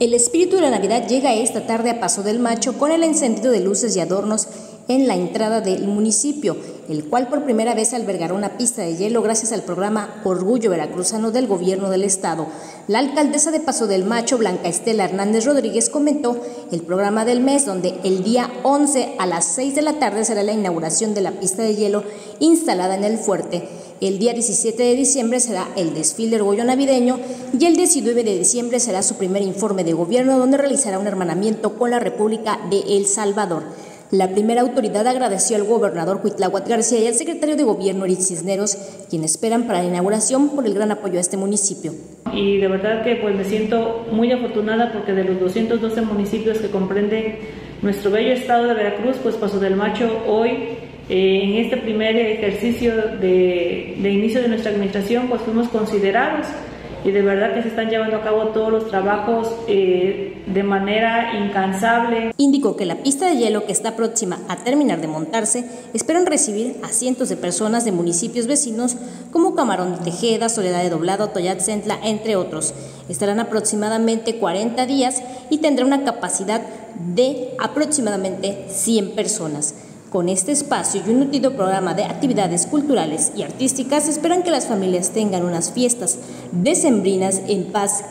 El espíritu de la Navidad llega esta tarde a Paso del Macho con el encendido de luces y adornos en la entrada del municipio, el cual por primera vez albergará una pista de hielo gracias al programa Orgullo Veracruzano del Gobierno del Estado. La alcaldesa de Paso del Macho, Blanca Estela Hernández Rodríguez, comentó el programa del mes, donde el día 11 a las 6 de la tarde será la inauguración de la pista de hielo instalada en el fuerte. El día 17 de diciembre será el desfile de orgullo navideño y el 19 de diciembre será su primer informe de gobierno donde realizará un hermanamiento con la República de El Salvador. La primera autoridad agradeció al gobernador Cuitláhuac García y al secretario de Gobierno Eric Cisneros, quienes esperan para la inauguración por el gran apoyo a este municipio. Y de verdad que pues me siento muy afortunada porque de los 212 municipios que comprenden nuestro bello estado de Veracruz, pues Paso del Macho hoy eh, en este primer ejercicio de, inicio de nuestra administración, pues fuimos considerados y de verdad que se están llevando a cabo todos los trabajos eh, de manera incansable. Indicó que la pista de hielo que está próxima a terminar de montarse esperan recibir a cientos de personas de municipios vecinos como Camarón de Tejeda, Soledad de Doblado, Toyat Centla, entre otros. Estarán aproximadamente 40 días y tendrá una capacidad de aproximadamente 100 personas. Con este espacio y un nutrido programa de actividades culturales y artísticas, esperan que las familias tengan unas fiestas decembrinas en paz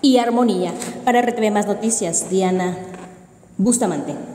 y armonía. Para RTV Más Noticias, Diana Bustamante.